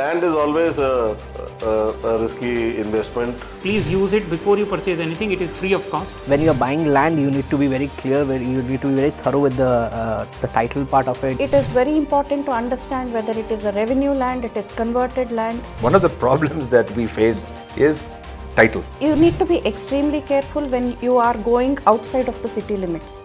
land is always a, a, a risky investment. Please use it before you purchase anything. It is free of cost. When you are buying land, you need to be very clear. You need to be very thorough with the uh, the title part of it. It is very important to understand whether it is a revenue land, it is converted land. One of the problems that we face is title. You need to be extremely careful when you are going outside of the city limits.